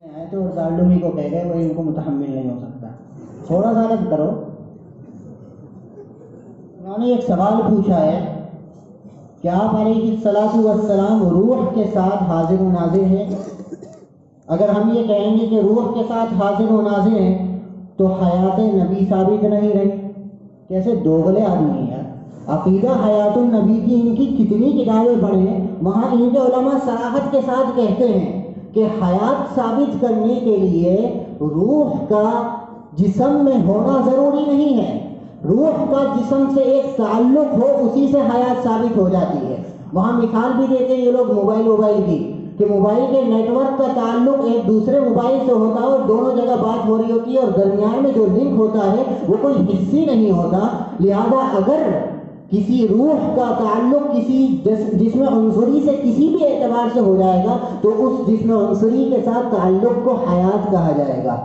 آئے تو دارالعلومی کو کہہ گئے وہ ان کو متحمل نہیں ہو سکتا۔ تھوڑا سا رد کرو۔ انہوں نے ایک سوال پوچھا ہے کہ آپ علیہ السلاۃ والسلام روح کے ساتھ حاضر و ناظر ہیں؟ اگر ہم یہ کہیں گے کہ روح کے ساتھ حاضر و ناظر ہیں، تو حیات نبی ثابت نہیں رہی۔ کیسے دوغلے آدمی ہیں عقیدہ حیات النبی کی ان کی کتنی کتابیں پڑھیں، وہاں ان کے علماء صراحت کے ساتھ کہتے ہیں۔ کہ حیات ثابت کرنے کے لیے روح کا جسم میں ہونا ضروری نہیں ہے۔ روح کا جسم سے ایک تعلق ہو، اسی سے حیات ثابت ہو جاتی ہے۔ وہاں مثال بھی دیتے ہیں یہ لوگ موبائل موبائل کی کہ موبائل کے نیٹ ورک کا تعلق ایک دوسرے موبائل سے ہوتا ہے اور دونوں جگہ بات ہو رہی ہوتی ہے اور درمیان میں جو لنک ہوتا ہے وہ کوئی حصی نہیں ہوتا۔ لہذا اگر کسی روح کا تعلق کسی جسم عنصری سے کسی بھی اعتبار سے ہو جائے گا، تو اس جسم عنصری کے ساتھ تعلق کو حیات کہا جائے گا۔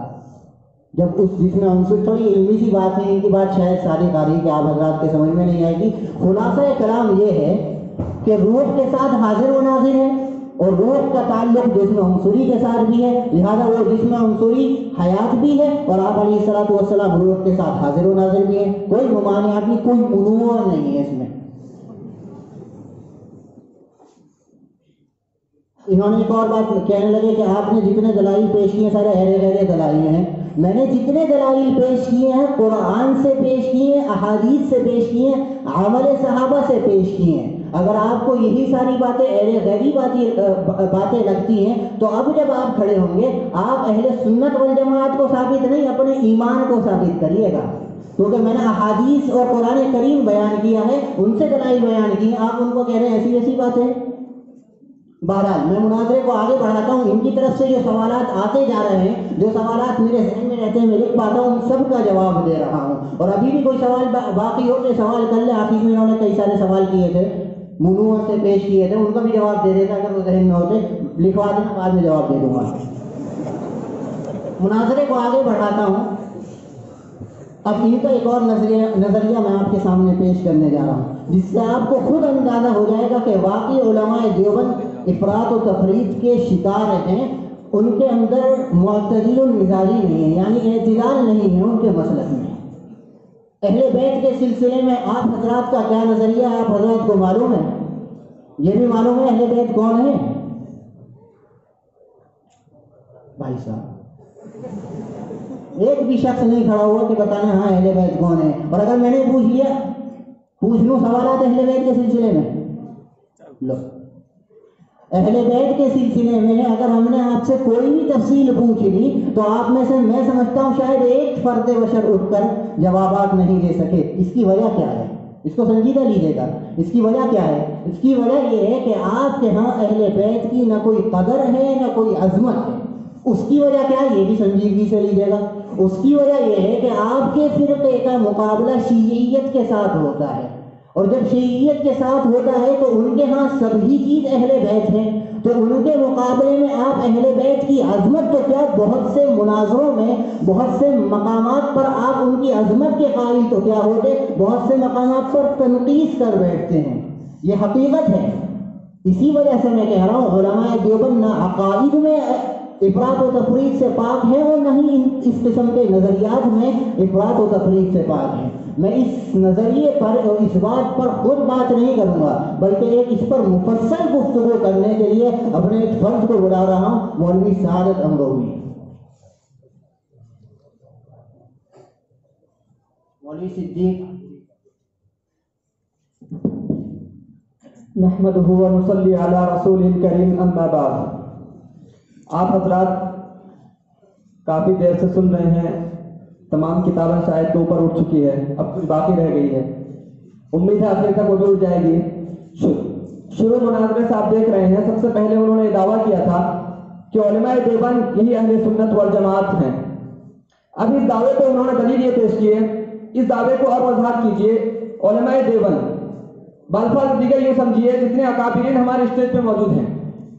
جب اس جسم عنصر، تھوڑی علمی سی بات ہے ان کی بات شاید ساری کے آپ حضرات کے سمجھ میں نہیں آئے گی۔ خلاصہ کلام یہ ہے کہ روح کے ساتھ حاضر و ناظر ہے۔ اور روح کا تعلق جسم عنصری کے ساتھ بھی ہے، لہذا وہ جسم عنصری حیات بھی ہے اور آپ علیہ السلاۃ والسلام روح کے ساتھ حاضر و ناظر بھی ہے کوئی ممانعات نہیں کوئی منوع نہیں ہے اس میں۔ انہوں نے ایک اور بات کہنے لگے کہ آپ نے جتنے دلائل پیش کیے، سارے اہرے گہرے دلائل ہیں۔ میں نے جتنے دلائل پیش کیے ہیں، قرآن سے پیش کیے ہیں احادیث سے پیش کیے ہیں عمل صحابہ سے پیش کیے ہیں۔ اگر آپ کو یہی ساری باتیں اہل غیبی باتیں باتیں لگتی ہیں، تو اب جب آپ کھڑے ہوں گے، آپ اہل سنت والجماعت کو ثابت نہیں، اپنے ایمان کو ثابت کریے گا۔ کیونکہ میں نے احادیث اور قرآن کریم بیان کیا ہے، ان سے دلائل بیان کی، آپ ان کو کہہ رہے ہیں، ایسی ویسی باتیں۔ بہرحال، میں مناظرے کو آگے بڑھاتا ہوں، ان کی طرف سے جو سوالات آتے جا رہے ہیں، جو سوالات میرے ذہن میں رہتے ہیں، میں لکھ پاتا ہوں ان سب کا جواب دے رہا ہوں۔ اور ابھی بھی کوئی سوال باقی ہو تو سوال کر لیں، آخر میں انہوں نے کئی سارے سوال کیے تھے۔ منوع سے پیش کیے تھے، ان کا بھی جواب دے دیتا اگر وہ ذہن میں ہوتے، لکھوا دینا بعد میں جواب دے دوں گا۔ مناظرے کو آگے بڑھاتا ہوں۔ اب ان کا ایک اور نظریہ نظریہ میں آپ کے سامنے پیش کرنے جا رہا ہوں۔ جس سے آپ کو خود اندازہ ہو جائے گا کہ واقعی علماء دیوبند افراد و تفرید کے شکار ہیں۔ ان کے اندر معتدل المزاجی نہیں ہے یعنی اعتدال نہیں ہے، ان کے مسلک میں۔ اہل بیت کے سلسلے میں آپ حضرات کا کیا نظریہ ہے؟ آپ حضرات کو معلوم ہے؟ یہ بھی معلوم ہے اہل بیت کون ہے بھائی صاحب، ایک بھی شخص نہیں کھڑا ہوا کہ بتانا ہاں اہل بیت کون ہے اور اگر میں نے پوچھ لیا، پوچھ لوں سوالات اہل بیت کے سلسلے میں۔ لو۔ اہل بیت کے سلسلے میں اگر ہم نے آپ سے کوئی بھی تفصیل پوچھ لی تو آپ میں سے میں سمجھتا ہوں شاید ایک فرد بشر اٹھ کر جوابات نہیں دے سکے۔ اس کی وجہ کیا ہے؟ اس کو سنجیدہ لیجیے گا۔ اس کی وجہ کیا ہے؟ اس کی وجہ یہ ہے کہ آپ کے ہاں اہل بیت کی نہ کوئی قدر ہے، نہ کوئی عظمت ہے۔ اس کی وجہ کیا ہے؟ یہ بھی سنجیدگی سے لیجیے گا۔ اس کی وجہ یہ ہے کہ آپ کے فرقے کا مقابلہ شیعیت کے ساتھ ہوتا ہے۔ اور جب شیعیت کے ساتھ ہوتا ہے تو ان کے ہاں سبھی چیز اہل بیت ہیں، تو ان کے مقابلے میں آپ اہل بیت کی عظمت تو کیا بہت سے مناظروں میں، بہت سے مقامات پر آپ ان کی عظمت کے قائل تو کیا ہوتے؟ بہت سے مقامات پر تنقید کر بیٹھتے ہیں۔ یہ حقیقت ہے۔ اسی وجہ سے میں کہہ رہا ہوں، علماء دیوبند نہ عقائد میں افراد و تفریح سے پاک ہے اور نہ ہی اس قسم کے نظریات میں افراد و تفریح سے پاک ہے میں اس نظریے پر اور اس بات پر خود بات نہیں کروں گا، بلکہ ایک اس پر مفصل گفتگو کرنے کے لیے اپنے ایک فرد کو بلا رہا ہوں، مولوی سعادت امروی مولوی صدیق۔ نحمده ونصلي على رسول الكريم اما بعد۔ آپ حضرات کافی دیر سے سن رہے ہیں۔ تمام کتابیں شاید کے اوپر اٹھ چکی ہے اب کچھ باقی رہ گئی ہے امید ہے آخر تک وہ بھی اٹھ جائے گی۔ شروع مناظرے سے آپ دیکھ رہے ہیں، سب سے پہلے انہوں نے دعویٰ کیا تھا کہ علماء دیوبند یہی اہل سنت والجماعت ہیں۔ اب اس دعوے کو انہوں نے دلیل یہ پیش کیے اس دعوے کو اور وضاحت کیجیے۔ علماء دیوبند بالفاظ دیگر یہ سمجھیے، جتنے اکابرین ہمارے اسٹیج پہ موجود ہیں۔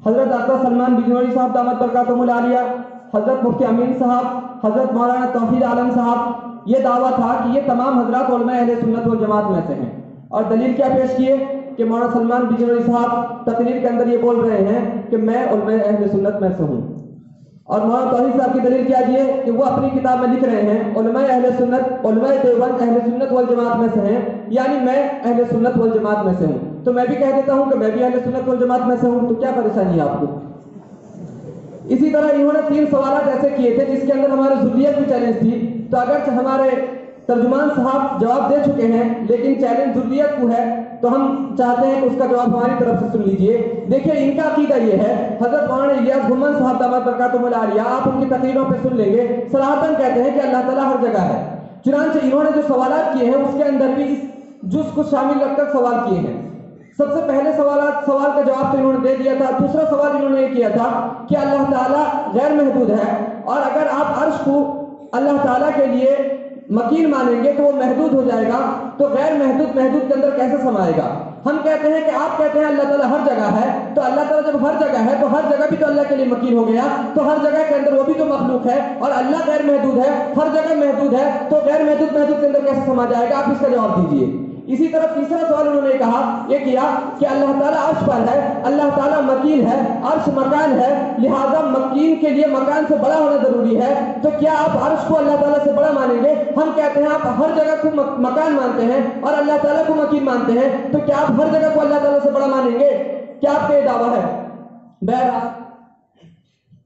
حضرت ڈاکٹر سلمان بجنوری صاحب دامت برکاتم العالیہ، حضرت مفتی امین صاحب حضرت مولانا توحید عالم صاحب، یہ دعویٰ تھا کہ یہ تمام حضرات علماء اہل سنت و جماعت میں سے ہیں۔ اور دلیل کیا پیش کیے کہ مولانا سلمان بجنوری صاحب تقریر کے اندر یہ بول رہے ہیں کہ میں علماء اہل سنت میں سے ہوں۔ اور مولانا توحید صاحب کی دلیل کیا یہ کہ وہ اپنی کتاب میں لکھ رہے ہیں، علماء اہل سنت، علماء دیوبند اہل سنت والجماعت میں سے ہیں یعنی میں اہل سنت والجماعت میں سے ہوں۔ تو میں بھی کہہ دیتا ہوں کہ میں بھی اہل سنت والجماعت میں سے ہوں، تو کیا پریشانی ہے آپ کو؟ اسی طرح انہوں نے تین سوالات ایسے کیے تھے جس کے اندر ہمارے ضروریت بھی چیلنج تھی۔ تو اگر ہمارے ترجمان صاحب جواب دے چکے ہیں، لیکن چیلنج ضروریت کو ہے، تو ہم چاہتے ہیں اس کا جواب ہماری طرف سے سن لیجیے۔ دیکھیں ان کا عقیدہ یہ ہے، حضرت مولانا الیاس گھمن صاحب دامت برکاتہ ملالیہ، آپ ان کی تقریروں پہ سن لیں گے۔ صراحتاً کہتے ہیں کہ اللہ تعالیٰ ہر جگہ ہے۔ چنانچہ انہوں نے جو سوالات کیے ہیں، اس کے اندر بھی اس جز کو شامل رکھ کر سوال کیے ہیں۔ سب سے پہلے سوالات سوال کا جواب تو انہوں نے دے دیا تھا، دوسرا سوال انہوں نے یہ کیا تھا کہ اللہ تعالیٰ غیر محدود ہے اور اگر آپ عرش کو اللہ تعالیٰ کے لیے مکین مانیں گے تو وہ محدود ہو جائے گا، تو غیر محدود محدود کے اندر کیسے سمائے گا؟ ہم کہتے ہیں کہ آپ کہتے ہیں اللہ تعالیٰ ہر جگہ ہے، تو اللہ تعالیٰ جب ہر جگہ ہے تو ہر جگہ بھی تو اللہ کے لیے مکین ہو گیا، تو ہر جگہ کے اندر وہ بھی تو مخلوق ہے اور اللہ غیر محدود ہے، ہر جگہ محدود ہے، تو غیر محدود محدود کے اندر کیسے سما جائے گا؟ آپ اس کا جواب دیجیے اسی طرح تیسرا سوال انہوں نے کہا، یہ کیا کہ اللہ تعالیٰ عرش پر ہے، اللہ تعالیٰ مکین ہے، عرش مکان ہے، لہذا مکین کے لیے مکان سے بڑا ہونا ضروری ہے۔ تو کیا آپ عرش کو اللہ تعالیٰ سے بڑا مانیں گے؟ ہم کہتے ہیں آپ ہر جگہ کو مکان مانتے ہیں اور اللہ تعالیٰ کو مکین مانتے ہیں۔ تو کیا آپ ہر جگہ کو اللہ تعالیٰ سے بڑا مانیں گے؟ کیا آپ کا یہ دعویٰ ہے؟ بہرحال،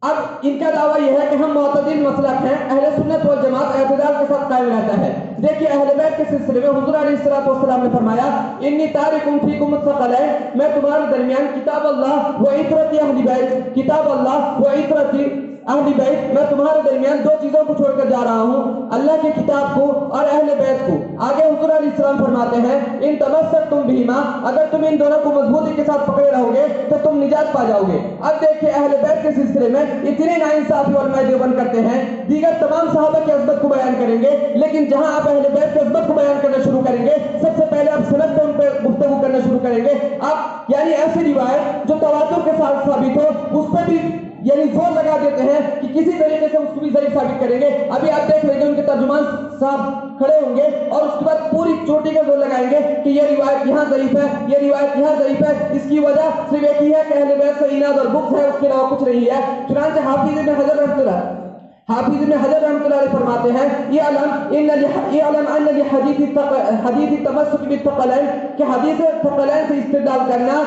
اب ان کا دعویٰ یہ ہے کہ ہم معتدل مسلک ہیں، اہل سنت والجماعت، اعتدال کے ساتھ قائم رہتا ہے۔ دیکھیے اہل بیت کے سلسلے میں حضور علیہ السلام والسلام نے فرمایا، انی تارکم فیکم الثقلین میں تمہارے درمیان کتاب اللہ و عطرت اہل بیت کتاب اللہ و عطرت اہل بیت میں تمہارے درمیان دو چیزوں کو چھوڑ کر جا رہا ہوں، اللہ کی کتاب کو اور اہل بیت کو۔ آگے حضور علیہ السلام فرماتے ہیں، ان تمسک تم بھیما اگر تم ان دونوں کو مضبوطی کے ساتھ پکڑے رہو گے، تو تم نجات پا جاؤ گے۔ اب دیکھیں اہل بیت کے سلسلے میں اتنے ناانصافی علماء دیوبند کرتے ہیں، دیگر تمام صحابہ کی عظمت کو بیان کریں گے، لیکن جہاں آپ اہل بیت کی عظمت کو بیان کرنا شروع کریں گے، سب سے پہلے آپ سند پہ ان پہ گفتگو کرنا شروع کریں گے۔ آپ یعنی ایسی روایت جو تواتر کے ساتھ ثابت ہو، اس پہ بھی یعنی زور لگا دیتے ہیں کہ کسی طریقے سے اس کو بھی ضعیف ثابت کریں گے۔ ابھی آپ دیکھ لیں گے ان کے ترجمان صاحب کھڑے ہوں گے اور اس کے بعد پوری چوٹی کا زور لگائیں گے کہ یہ روایت یہاں ضعیف ہے، یہ روایت یہاں ضعیف ہے۔ اس کی وجہ صرف ایک ہی ہے کہ اہل بیت سے اناد اور بخت ہے، اس کے علاوہ کچھ نہیں ہے۔ چنانچہ حافظ ابن حجر رحمۃ اللہ، حافظ ابن حجر رحمۃ اللہ علیہ فرماتے ہیں، یہ علم ان یہ علم ان حدیث حدیث تمسک بالثقلین کہ حدیث ثقلین سے استدلال کرنا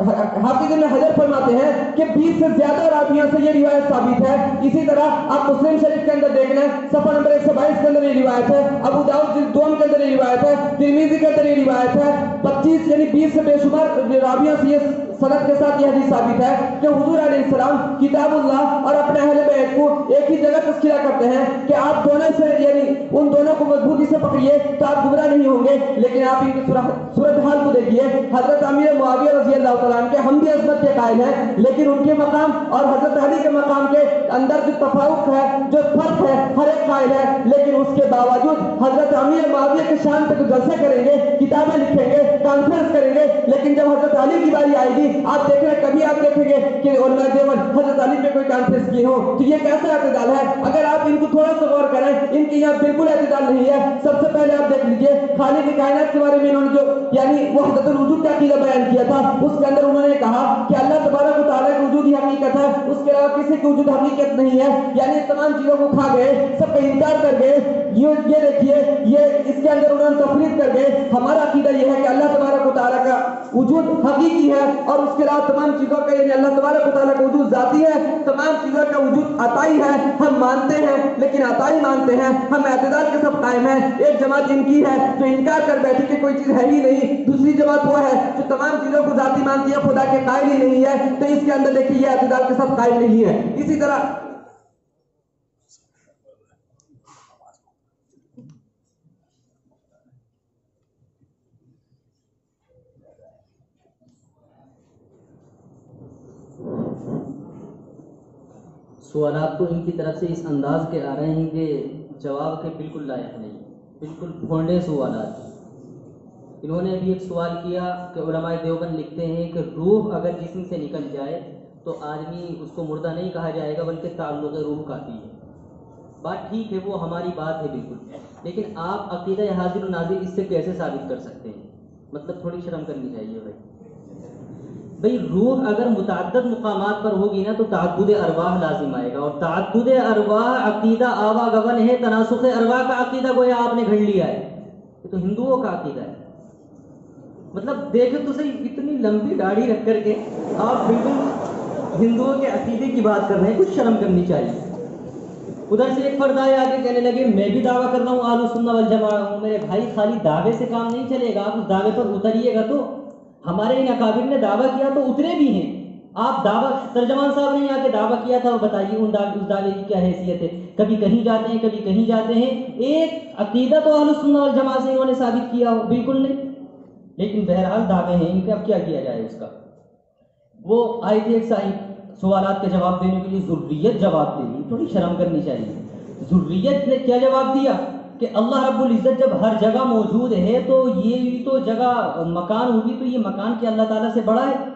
حافظ ابن حجر فرماتے ہیں کہ بیس سے زیادہ راویوں سے یہ روایت ثابت ہے۔ اسی طرح آپ مسلم شریف کے اندر دیکھ لیں، صفحہ نمبر ایک سو بائیس کے اندر یہ روایت ہے، ابو داؤد جلد دوم کے اندر یہ روایت ہے ترمیزی کے اندر یہ روایت ہے۔ پچیس یعنی بیس سے بے شمار راویوں سے یہ سند کے ساتھ یہ حدیث ثابت ہے کہ حضور علیہ السلام کتاب اللہ اور اپنے اہل بیت کو ایک ہی جگہ تذکرہ کرتے ہیں کہ آپ دونوں سے یعنی ان دونوں کو مضبوطی سے پکڑیے تو آپ گمراہ نہیں ہوں گے۔ لیکن آپ ان کی صورت حال کو دیکھیے۔ حضرت امیر معاویہ رضی اللہ تعالیٰ عنہ کے ہم بھی عظمت کے قائل ہیں، لیکن ان کے مقام اور حضرت علی کے مقام کے اندر جو تفاوق ہے، جو فرق ہے، ہر ایک قائل ہے۔ لیکن اس کے باوجود حضرت امیر معاویہ کے شان پہ جلسے کریں گے، کتابیں لکھیں گے کانفرنس کریں گے۔ لیکن جب حضرت علی کی باری آئے گی نہیں آپ دیکھ رہے کبھی آپ دیکھیں گے کہ علماء دیوبند حضرت علی پہ کوئی کانفرنس کی ہو، تو یہ کیسا اعتدال ہے؟ اگر آپ ان کو تھوڑا سا غور کریں، ان کی یہاں بالکل اعتدال نہیں ہے۔ سب سے پہلے آپ دیکھ لیجیے، خالق کائنات کے بارے میں انہوں نے جو یعنی وحدت الوجود کا عقیدہ بیان کیا تھا، اس کے اندر انہوں نے کہا کہ اللہ تبارک و تعالیٰ کی وجود ہی حقیقت ہے، اس کے علاوہ کسی کی وجود حقیقت نہیں ہے۔ یعنی تمام چیزوں کو کھا گئے، سب کا انکار کر گئے یہ یہ دیکھیے، یہ اس کے اندر انہوں نے تفریح کر گئے ہمارا عقیدہ یہ ہے کہ اللہ تبارک و تعالیٰ کا وجود حقیقی ہے اور اس کے علاوہ تمام چیزوں کا یعنی اللہ تبارک و تعالیٰ کا وجود ذاتی ہے، تمام چیزوں کا وجود عطائی ہے، ہم مانتے ہیں، لیکن عطائی مانتے ہیں، ہم اعتدال کے سب قائم ہیں، ایک جماعت ان کی ہے جو انکار کر بیٹھی کہ کوئی چیز ہے ہی نہیں، دوسری جماعت وہ ہے جو تمام چیزوں کو ذاتی مانتی ہے، خدا کے قائل ہی نہیں ہے، تو اس کے اندر دیکھیے یہ اعتدال کے سب قائل نہیں ہے۔ اسی طرح سوالات تو ان کی طرف سے اس انداز کے آ رہے ہیں کہ جواب کے بالکل لائق نہیں، بالکل پھونڈے سوالات انہوں نے ابھی ایک سوال کیا کہ علماء دیوبند لکھتے ہیں کہ روح اگر جسم سے نکل جائے تو آدمی اس کو مردہ نہیں کہا جائے گا، بلکہ تعلق روح کافی ہے۔ بات ٹھیک ہے، وہ ہماری بات ہے بالکل۔ لیکن آپ عقیدہ حاضر و نازر اس سے کیسے ثابت کر سکتے ہیں؟ مطلب تھوڑی شرم کرنی چاہیے بھائی۔ بھئی روح اگر متعدد مقامات پر ہوگی نا تو تعدد ارواح لازم آئے گا اور تعدد ارواح عقیدہ آوا گون ہے، تناسخ ارواح کا عقیدہ گویا آپ نے گھڑ لیا ہے۔ یہ تو ہندوؤں کا عقیدہ ہے۔ مطلب دیکھیں تو صحیح، اتنی لمبی داڑھی رکھ کر کے آپ بالکل ہندوؤں کے عقیدے کی بات کر رہے ہیں، کچھ شرم کرنی چاہیے۔ ادھر سے ایک فرد آیا آگے کہنے لگے، میں بھی دعویٰ کر رہا ہوں آلو سننا والجماع ہوں میرے بھائی خالی دعوے سے کام نہیں چلے گا، آپ اس دعوے پر اتریے گا تو ہمارے ان اکابر نے دعویٰ کیا تو اترے بھی ہیں۔ آپ دعویٰ ترجمان صاحب نے آ کے دعویٰ کیا تھا اور بتائیے ان دعوے اس دعوے کی کیا حیثیت ہے۔ کبھی کہیں جاتے ہیں، کبھی کہیں جاتے ہیں۔ ایک عقیدہ تو اہل سننا والجماع سے انہوں نے ثابت کیا ہو، بالکل نہیں۔ لیکن بہرحال دعوے ہیں، ان کے اب کیا کیا جائے اس کا؟ وہ آئی تھی ایک صاحب سوالات کے جواب دینے کے لیے ضروریت جواب دے تھوڑی شرم کرنی چاہیے۔ ضروریت نے کیا جواب دیا؟ کہ اللہ رب العزت جب ہر جگہ موجود ہے تو یہ تو جگہ مکان ہوگی تو یہ مکان کے اللہ تعالیٰ سے بڑا ہے۔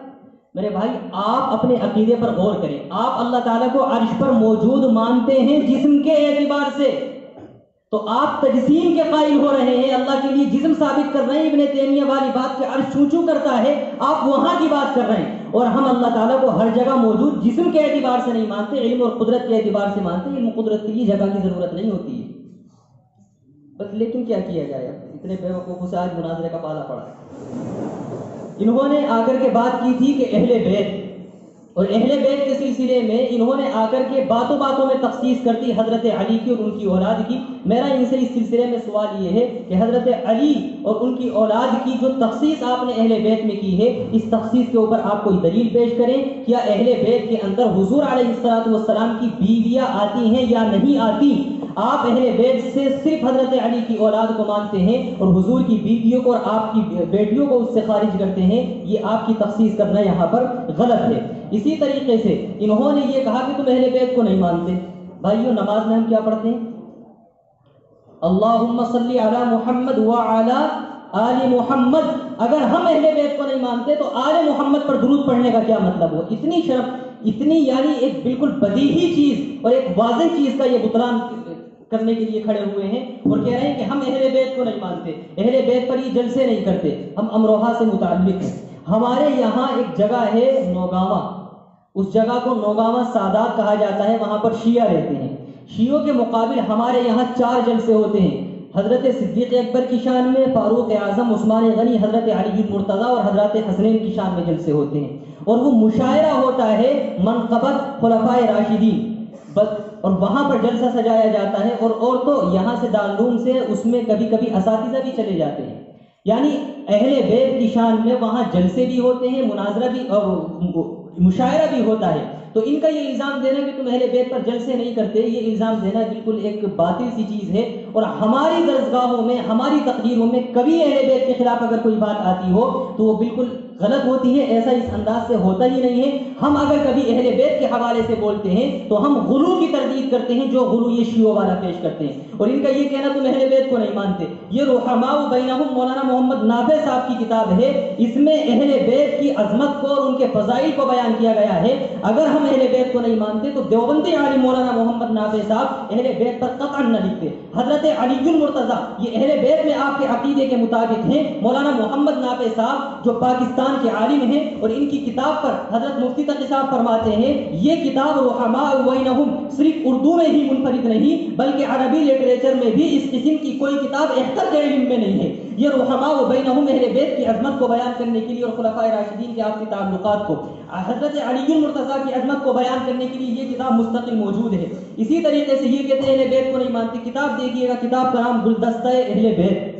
میرے بھائی، آپ اپنے عقیدے پر غور کریں۔ آپ اللہ تعالیٰ کو عرش پر موجود مانتے ہیں جسم کے اعتبار سے۔ تو آپ تجسیم کے قائل ہو رہے ہیں، اللہ کے لیے جسم ثابت کر رہے ہیں۔ ابن تیمیہ والی بات کے عرش چوں چوں کرتا ہے، آپ وہاں کی بات کر رہے ہیں۔ اور ہم اللہ تعالیٰ کو ہر جگہ موجود جسم کے اعتبار سے نہیں مانتے، علم اور قدرت کے اعتبار سے مانتے، علم قدرت کے لیے جگہ کی ضرورت نہیں ہوتی ہے۔ بس لیکن کیا کیا جائے؟ اب اتنے بے وقوفوں سے آج مناظرے کا پالا پڑا انہوں نے آ کر کے بات کی تھی کہ اہل بیت، اور اہل بیت کے سلسلے میں انہوں نے آ کر کے باتوں باتوں میں تخصیص کر دی حضرت علی کی اور ان کی اولاد کی۔ میرا ان سے اس سلسلے میں سوال یہ ہے کہ حضرت علی اور ان کی اولاد کی جو تخصیص آپ نے اہل بیت میں کی ہے، اس تخصیص کے اوپر آپ کوئی دلیل پیش کریں؟ کیا اہل بیت کے اندر حضور علیہ السلاۃ والسلام کی بیویاں آتی ہیں یا نہیں آتی؟ آپ اہل بیت سے صرف حضرت علی کی اولاد کو مانتے ہیں اور حضور کی بیویوں کو اور آپ کی بیٹیوں کو اس سے خارج کرتے ہیں، یہ آپ کی تخصیص کرنا یہاں پر غلط ہے۔ اسی طریقے سے انہوں نے یہ کہا کہ تم اہل بیت کو نہیں مانتے۔ بھائیو، نماز میں ہم کیا پڑھتے ہیں؟ اللہم صلی علی محمد وعلی آل محمد۔ اگر ہم اہل بیت کو نہیں مانتے تو آل محمد پر درود پڑھنے کا کیا مطلب ہو؟ اتنی شرم، اتنی یعنی ایک بالکل بدیہی چیز اور ایک واضح چیز کا یہ بطلان کرنے کے لیے کھڑے ہوئے ہیں اور کہہ رہے ہیں کہ ہم اہل بیت کو نہیں مانتے، اہل بیت پر یہ جلسے نہیں کرتے، ہم امروہہ سے متعلق ہمارے یہاں ایک جگہ ہے نوگاوا اس جگہ کو نوگاوا سادات کہا جاتا ہے، وہاں پر شیعہ رہتے ہیں۔ شیعوں کے مقابل ہمارے یہاں چار جلسے ہوتے ہیں۔ حضرت صدیق اکبر کی شان میں، فاروق اعظم، عثمان غنی، حضرت علی جی مرتضیٰ اور حضرت حسنین کی شان میں جلسے ہوتے ہیں۔ اور وہ مشاعرہ ہوتا ہے منقبت خلفائے راشدین۔ بس، اور وہاں پر جلسہ سجایا جاتا ہے اور اور تو یہاں سے دارالعلوم سے اس میں کبھی کبھی اساتذہ بھی چلے جاتے ہیں۔ یعنی اہل بیت کی شان میں وہاں جلسے بھی ہوتے ہیں، مناظرہ بھی اور مشاعرہ بھی ہوتا ہے۔ تو ان کا یہ الزام دینا کہ تم اہل بیت پر جلسے نہیں کرتے، یہ الزام دینا بالکل ایک باطل سی چیز ہے۔ اور ہماری درسگاہوں میں، ہماری تقریروں میں کبھی اہل بیت کے خلاف اگر کوئی بات آتی ہو، تو وہ بالکل غلط ہوتی ہے ایسا اس انداز سے ہوتا ہی نہیں ہے۔ ہم اگر کبھی اہل بیت کے حوالے سے بولتے ہیں، تو ہم غلو کی تردید کرتے ہیں، جو غلو یہ شیعوں والا پیش کرتے ہیں۔ اور ان کا یہ کہنا تم اہل بیت کو نہیں مانتے۔ یہ رحماء بینہم مولانا محمد نافع صاحب کی کتاب ہے۔ اس میں اہل بیت کی عظمت کو اور ان کے فضائل کو بیان کیا گیا ہے۔ اگر ہم اہل بیت کو نہیں مانتے، تو دیوبندی علی مولانا محمد نافع صاحب اہل بیت پر قطعا نہ لکھتے۔ حضرت علی المرتضی، یہ اہل بیت میں آپ کے عقیدے کے مطابق ہیں۔ مولانا محمد نافع صاحب، جو پاکستان قرآن کے عالم ہیں اور ان کی کتاب پر حضرت مفتی تقی صاحب فرماتے ہیں، یہ کتاب رحماء وینہم صرف اردو میں ہی منفرد نہیں، بلکہ عربی لٹریچر میں بھی اس قسم کی کوئی کتاب احتر کے علم میں نہیں ہے۔ یہ رحماء و بینہم اہل بیت کی عظمت کو بیان کرنے کے لیے اور خلفۂ راشدین کے آپسی تعلقات کو۔ حضرت علی المرتضیٰ کی عظمت کو بیان کرنے کے لیے یہ کتاب مستقل موجود ہے۔ اسی طریقے سے یہ کہتے ہیں، اہل بیت کو نہیں مانتے، کتاب دیکھیے گا، کتاب کا نام گلدستہ اہل بیت۔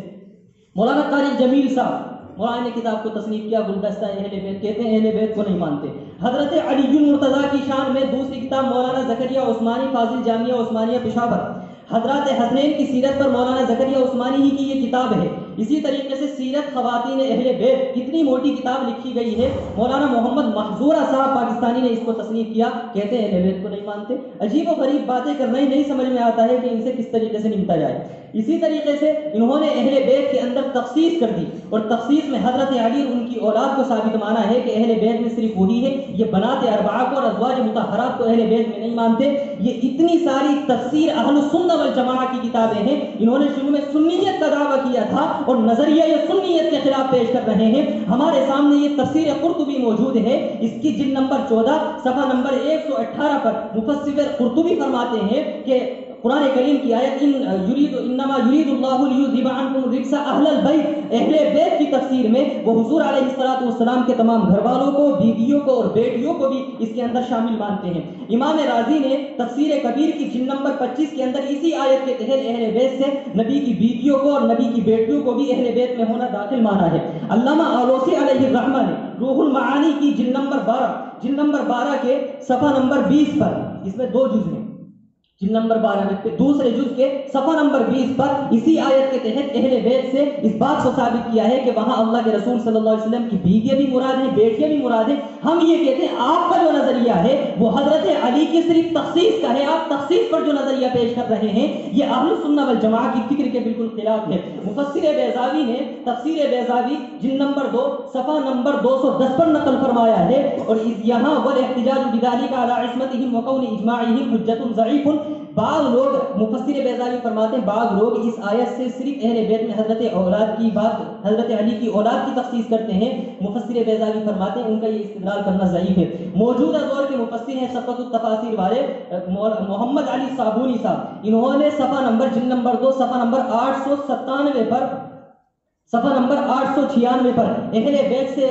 مولانا طارق جمیل صاحب مولانا نے کتاب کو تصنیف کیا، گلدستہ اہل بیت کہتے ہیں، اہل بیت کو نہیں مانتے۔ حضرت علی المرتضیٰ کی شان میں دوسری کتاب مولانا زکریہ عثمانی فاضل جامعہ عثمانیہ پشاور۔ حضرات حسنین کی سیرت پر مولانا زکریہ عثمانی ہی کی یہ کتاب ہے۔ اسی طریقے سے سیرت خواتین اہل بیت اتنی موٹی کتاب لکھی گئی ہے۔ مولانا محمد محضورہ صاحب پاکستانی نے اس کو تصنیف کیا۔ کہتے ہیں اہل بیت کو نہیں مانتے۔ عجیب و غریب باتیں کرنا ہی نہیں سمجھ میں آتا ہے کہ ان سے کس طریقے سے نمٹا جائے۔ اسی طریقے سے انہوں نے اہل بیت کے اندر تخصیص کر دی اور تخصیص میں حضرت علی اور ان کی اولاد کو ثابت مانا ہے کہ اہل بیت میں صرف وہی ہے، یہ بنات اربعہ کو اور ازواج متحرات کو اہل بیت میں نہیں مانتے۔ یہ اتنی ساری تفسیر اہل السنہ والجماعہ کی کتابیں ہیں۔ انہوں نے شروع میں سنیت کا دعویٰ کیا تھا اور نظریہ یہ سنیت کے خلاف پیش کر رہے ہیں۔ ہمارے سامنے یہ تفسیر قرطبی موجود ہے۔ اس کی جن نمبر چودہ، صفحہ نمبر ایک سو اٹھارہ پر مفسر قرطبی فرماتے ہیں کہ قرآن کریم کی آیت، ان یرید، انما یرید اللہ لیذھب عنکم الرجس اہل البیت۔ اہل بیت کی تفسیر میں وہ حضور علیہ الصلوۃ والسلام کے تمام گھر والوں کو، بیویوں کو اور بیٹیوں کو بھی اس کے اندر شامل مانتے ہیں۔ امام راضی نے تفسیر کبیر کی جن نمبر پچیس کے اندر اسی آیت کے تحت اہل بیت سے نبی کی بیویوں کو اور نبی کی بیٹیوں کو بھی اہل بیت میں ہونا داخل مانا ہے۔ علامہ آلوسی علیہ الرحمہ نے روح المعانی کی جن نمبر بارہ جن نمبر بارہ کے صفحہ نمبر بیس پر، اس میں دو جز ہیں۔ نمبر بارہ میں دوسرے جز کے صفحہ نمبر بیس پر اسی آیت کے تحت اہل بیت سے اس بات کو ثابت کیا ہے کہ وہاں اللہ کے رسول صلی اللہ علیہ وسلم کی بیویاں بھی مراد ہیں، بیٹیاں بھی مراد ہیں۔ ہم یہ کہتے ہیں، آپ کا جو نظریہ ہے، وہ حضرت علی کی صرف تخصیص کا ہے۔ آپ تخصیص پر جو نظریہ پیش کر رہے ہیں، یہ اہل سنہ والجماعہ کی فکر کے بالکل خلاف ہے۔ مفسر بیزاوی نے تفسیر بیزاوی جن نمبر دو، صفحہ نمبر دو سو دس پر نقل فرمایا ہے، اور اس یہاں والاحتجاج بذلك على عصمتهم وقول اجماعهم حجت ضعیف بعض لوگ مفسر بیزاوی فرماتے ہیں، بعض لوگ اس آیت سے صرف اہل بیت میں حضرت اولاد کی بات، حضرت علی کی اولاد کی تخصیص کرتے ہیں۔ مفسر بیزاوی فرماتے ہیں، ان کا یہ استدلال کرنا ضعیف ہے۔ موجودہ دور کے مفسر ہیں سفت التفاصیر والے محمد علی صابونی صاحب۔ انہوں نے صفحہ نمبر جن نمبر دو، صفحہ نمبر آٹھ سو ستانوے پر صفحہ نمبر آٹھ سو چھیانوے پر اہل بیت سے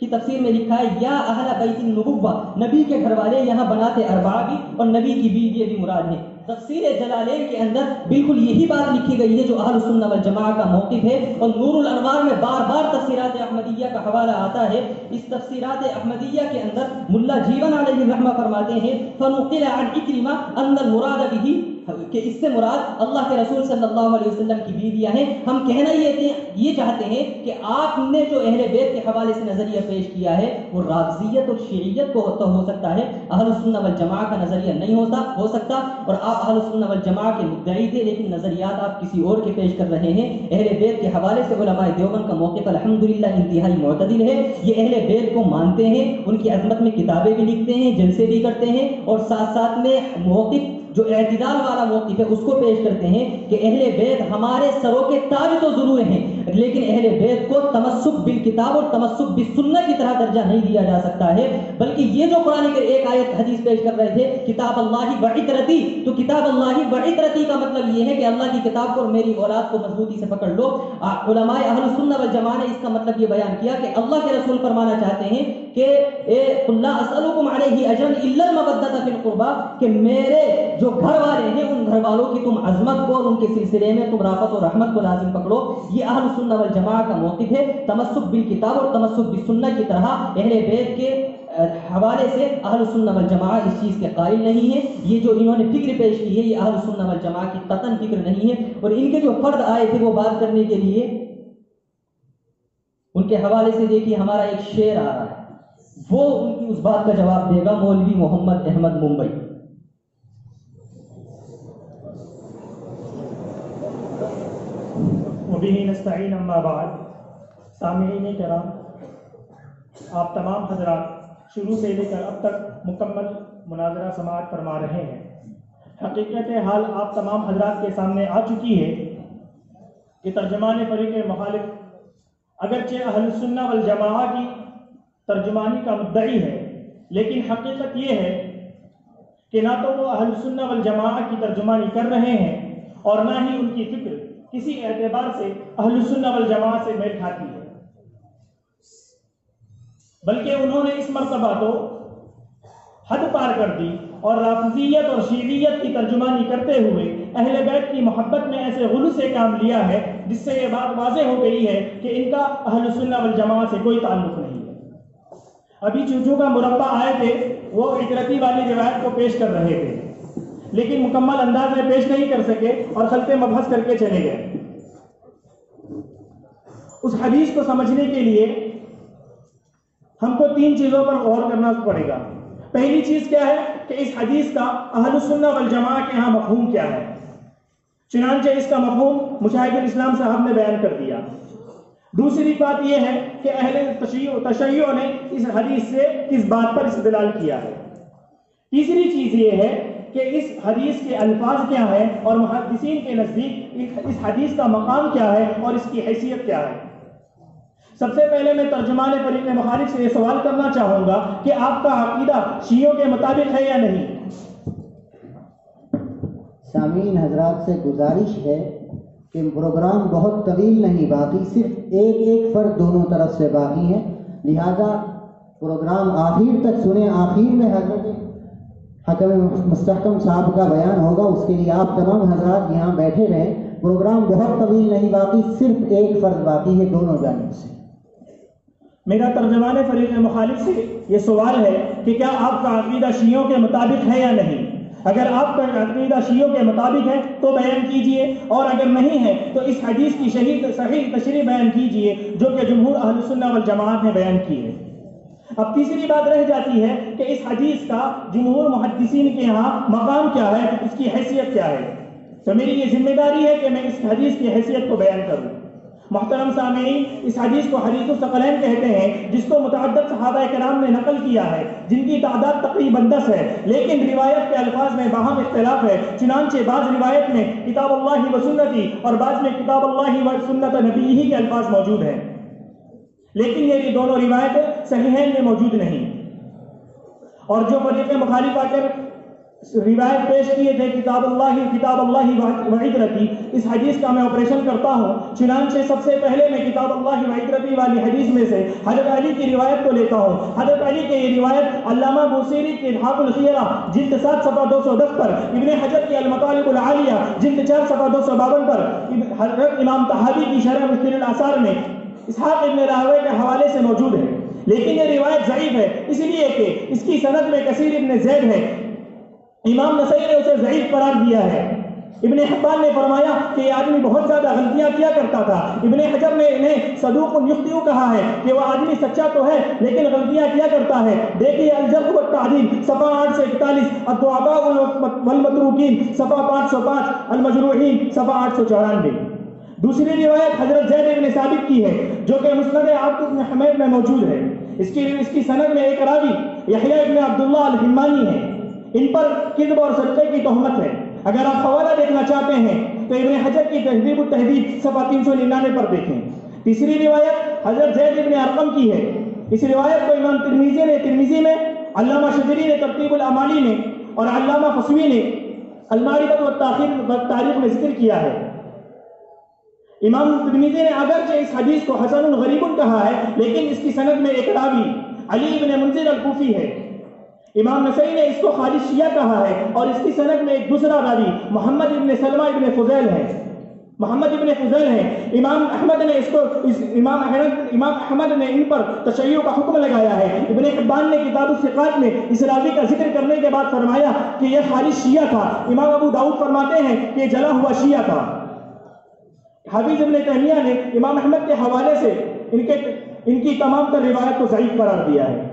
کی تفسیر میں لکھا ہے، یا اہل بیت النبوہ، نبی کے گھر والے یہاں بناتے اربعہ بھی اور نبی کی بیوی بھی مراد ہیں تفسیر جلالین کے اندر بالکل یہی بات لکھی گئی ہے جو اہل سنہ والجماعہ کا موقف ہے اور نور الانوار میں بار بار تفسیرات احمدیہ کا حوالہ آتا ہے۔ اس تفسیرات احمدیہ کے اندر ملا جیون علیہ الرحمہ فرماتے ہیں، فنقل عن اکرمہ ان المراد به کہ اس سے مراد اللہ کے رسول صلی اللہ علیہ وسلم کی بیویاں ہیں۔ ہم کہنا یہ یہ چاہتے ہیں کہ آپ نے جو اہل بیت کے حوالے سے نظریہ پیش کیا ہے، وہ رافضیت اور شیعیت کو تو ہو سکتا ہے۔ اہل سنہ والجماعہ کا نظریہ نہیں ہوتا، ہو سکتا۔ اور آپ اہل سنہ والجماعہ کے مدعی تھے، لیکن نظریات آپ کسی اور کے پیش کر رہے ہیں۔ اہل بیت کے حوالے سے علماء دیوبند کا موقف الحمدللہ انتہائی معتدل ہے۔ یہ اہل بیت کو مانتے ہیں، ان کی عظمت میں کتابیں بھی لکھتے ہیں، جلسے بھی کرتے ہیں، اور ساتھ ساتھ میں موقف جو اعتدال والا موقف ہے، اس کو پیش کرتے ہیں کہ اہل بیت ہمارے سروں کے تاج تو ضرور ہیں، لیکن اہل بیت کو تمسک بالکتاب اور تمسک بالسنہ کی طرح درجہ نہیں دیا جا سکتا ہے، بلکہ یہ جو قرآن کے ایک آیت حدیث پیش کر رہے تھے، کتاب اللہ وعطرتی تو کتاب اللہ وعطرتی کا مطلب یہ ہے کہ اللہ کی کتاب کو اور میری اولاد کو مضبوطی سے پکڑ لو۔ علماء اہل سنہ والجماعہ نے اس کا مطلب یہ بیان کیا کہ اللہ کے رسول فرمانا چاہتے ہیں کہ اے اللہ، اسألکم علیہ اجرا الا المودۃ فی القربى کہ میرے جو گھر والے ہیں، ان گھر والوں کی تم عظمت کو اور ان کے سلسلے میں تم رافت اور رحمت کو لازم پکڑو۔ یہ اہل سنہ والجماعہ کا موقف ہے۔ تمسک بالکتاب اور تمسک بالسنہ کی طرح اہل بیت کے حوالے سے اہل سنہ والجماعہ اس چیز کے قائل نہیں ہے یہ جو انہوں نے فکر پیش کی ہے، یہ اہل سنہ والجماعہ کی قطن فکر نہیں ہے۔ اور ان کے جو فرد آئے تھے، وہ بات کرنے کے لیے، ان کے حوالے سے دیکھیے، ہمارا ایک شعر آ رہا ہے۔ وہ ان کی اس بات کا جواب دے گا مولوی محمد احمد ممبئی۔ وبه نستعین، اما بعد۔ سامعین کرام، آپ تمام حضرات شروع سے لے کر اب تک مکمل مناظرہ سماعت فرما رہے ہیں۔ حقیقت حال آپ تمام حضرات کے سامنے آ چکی ہے کہ ترجمان فریق مخالف اگرچہ اہل سنہ والجماعہ کی ترجمانی کا مدعی ہے۔ لیکن حقیقت یہ ہے کہ نہ تو وہ اہل سنہ والجماعہ کی ترجمانی کر رہے ہیں اور نہ ہی ان کی فکر کسی اعتبار سے اہل سنہ والجماعہ سے میل کھاتی ہے۔ بلکہ انہوں نے اس مرتبہ تو حد پار کر دی اور رافضیت اور شیعیت کی ترجمانی کرتے ہوئے اہل بیت کی محبت میں ایسے غلو سے کام لیا ہے، جس سے یہ بات واضح ہو گئی ہے کہ ان کا اہل سنہ والجماعہ سے کوئی تعلق نہیں۔ ابھی چوچو کا مربع آئے تھے، وہ اجرتی والی روایت کو پیش کر رہے تھے۔ لیکن مکمل انداز میں پیش نہیں کر سکے اور خلط مبحث کر کے چلے گئے۔ اس حدیث کو سمجھنے کے لیے ہم کو تین چیزوں پر غور کرنا پڑے گا۔ پہلی چیز کیا ہے کہ اس حدیث کا اہل سنہ والجماعہ کے ہاں مفہوم کیا ہے۔ چنانچہ اس کا مفہوم مشاہد الاسلام صاحب نے بیان کر دیا۔ دوسری بات یہ ہے کہ اہل تشیعوں نے اس حدیث سے کس بات پر استدلال کیا ہے؟ تیسری چیز یہ ہے کہ اس حدیث کے الفاظ کیا ہیں اور محدثین کے نزدیک اس حدیث کا مقام کیا ہے اور اس کی حیثیت کیا ہے؟ سب سے پہلے میں ترجمان فریق مخالف سے یہ سوال کرنا چاہوں گا کہ آپ کا عقیدہ شیعوں کے مطابق ہے یا نہیں؟ سامین حضرات سے گزارش ہے کہ پروگرام بہت طویل نہیں، باقی صرف ایک ایک فرد دونوں طرف سے باقی ہیں۔ لہذا پروگرام آخر تک سنیں۔ آخر میں حضرت حکم مستحکم صاحب کا بیان ہوگا۔ اس کے لیے آپ تمام حضرات یہاں بیٹھے رہیں۔ پروگرام بہت طویل نہیں، باقی صرف ایک فرد باقی ہے دونوں جانب سے۔ میرا ترجمان فریق مخالف سے یہ سوال ہے کہ کیا آپ کا عقیدہ شیعوں کے مطابق ہے یا نہیں؟ اگر آپ کا عقیدہ شیعوں کے مطابق ہے تو بیان کیجیے، اور اگر نہیں ہے تو اس حدیث کی شہید، صحیح تشریح بیان کیجیے، جو کہ جمہور اہل سنہ والجماعت نے بیان کی ہے۔ اب تیسری بات رہ جاتی ہے کہ اس حدیث کا جمہور محدثین کے ہاں مقام کیا ہے، اس کی حیثیت کیا ہے۔ تو میری یہ ذمہ داری ہے کہ میں اس حدیث کی حیثیت کو بیان کروں۔ محترم سامعین، اس حدیث کو حدیث الثقلین کہتے ہیں، جس کو متعدد صحابہ کرام نے نقل کیا ہے، جن کی تعداد تقریباً دس ہے، لیکن روایت کے الفاظ میں باہم اختلاف ہے۔ چنانچہ بعض روایت میں کتاب اللہ و سنتی اور بعض میں کتاب اللہ و سنت نبی ہی کے الفاظ موجود ہیں۔ لیکن یہ دونوں روایت صحیحین میں موجود نہیں۔ اور جو مریقیں مخالف آ کر روایت پیش کیے تھے کتاب اللہ ہی کتاب اللہ ہی وحید رتی اس حدیث کا میں آپریشن کرتا ہوں۔ چنانچہ سب سے پہلے میں کتاب اللہ ہی وحید رتی والی حدیث میں سے حضرت علی کی روایت کو لیتا ہوں۔ حضرت علی کی یہ روایت علامہ موسیری کے الحاق الخیرہ، جلد سات صفحہ دو سو دس پر، ابن حجر کی المطالب العالیہ، جلد چار صفحہ دو سو باون پر حضرت امام تحابی کی شرح مشکل الاثار میں اسحاق ابن راہوے کے حوالے سے موجود ہے۔ لیکن یہ روایت ضعیف ہے، اس لیے کہ اس کی سند میں کثیر ابن زید ہے۔ امام نسائی نے اسے ضعیف قرار دیا ہے۔ ابن حبان نے فرمایا کہ یہ آدمی بہت زیادہ غلطیاں کیا کرتا تھا۔ ابن حجر نے انہیں صدوق یختیو کہا ہے کہ وہ آدمی سچا تو ہے لیکن غلطیاں کیا کرتا ہے۔ دیکھیے الجرح والتعدیل، صفحہ 8 سے 41 الدعباء والمتروکین، صفحہ پانچ المجروحین، صفحہ 894 دوسری روایت حضرت زید ابن ثابت کی ہے جو کہ مسند عبد بن حمید میں موجود ہے۔ اس کی اس کی سند میں ایک راوی، یحییٰ ابن عبداللہ الحمانی ہے۔ ان پر کذب اور سچے کی تہمت ہے۔ اگر آپ حوالہ دیکھنا چاہتے ہیں، تو ابن حجر کی تہذیب التحدید صفحہ تین سو ننانوے پر دیکھیں۔ تیسری روایت حضرت زید ابن ارقم کی ہے۔ اس روایت کو امام ترمیزی نے ترمیزی میں، علامہ شجری نے، ترتیب الامالی نے اور علامہ فسوی نے المعرفت و تاخیر و تاریخ میں ذکر کیا ہے۔ امام ترمیزی نے اگرچہ اس حدیث کو حسن الغریب کہا ہے، لیکن اس کی سند میں ایک راوی، علی ابن منزل الکوفی ہے۔ امام نسائی نے اس کو خالد شیعہ کہا ہے اور اس کی صنعت میں ایک دوسرا راوی، محمد ابن سلمہ ابن فضیل ہے۔ محمد ابن فضیل ہیں امام احمد نے اس کو اس امام احمد امام احمد نے ان پر تشیع کا حکم لگایا ہے۔ ابن اقبال نے کتاب الثقات میں اس راوی کا ذکر کرنے کے بعد فرمایا کہ یہ خالص شیعہ تھا۔ امام ابو داؤد فرماتے ہیں کہ یہ جلا ہوا شیعہ تھا۔ حفیظ ابن تہمیہ نے امام احمد کے حوالے سے ان کے، ان کی تمام تر روایت کو ضعیف قرار دیا ہے۔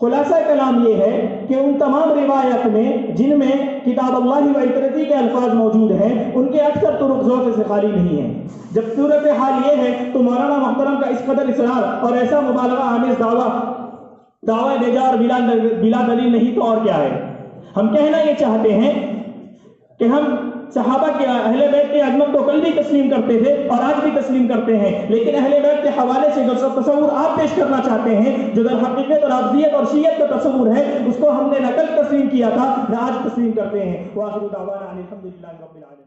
خلاصہ کلام یہ ہے کہ ان تمام روایت میں، جن میں کتاب اللہ و عطرتی کے الفاظ موجود ہیں، ان کے اکثر طرق ذوق سے خالی نہیں ہیں۔ جب صورت حال یہ ہے تو مولانا محترم کا اس قدر اصرار اور ایسا مبالغہ آمیز دعویٰ، دعوی بیجا اور بلا بلا دلیل نہیں تو اور کیا ہے؟ ہم کہنا یہ چاہتے ہیں کہ ہم صحابہ کے اہل بیت کے عظمت کو کل بھی تسلیم کرتے تھے اور آج بھی تسلیم کرتے ہیں۔ لیکن اہل بیت کے حوالے سے جو تصور آپ پیش کرنا چاہتے ہیں، جو در حقیقت اور عبدیت اور شیعت کا تصور ہے، اس کو ہم نے نہ کل تسلیم کیا تھا، نہ آج تسلیم کرتے ہیں۔ وآخر دعوانا الحمدللہ رب العالمين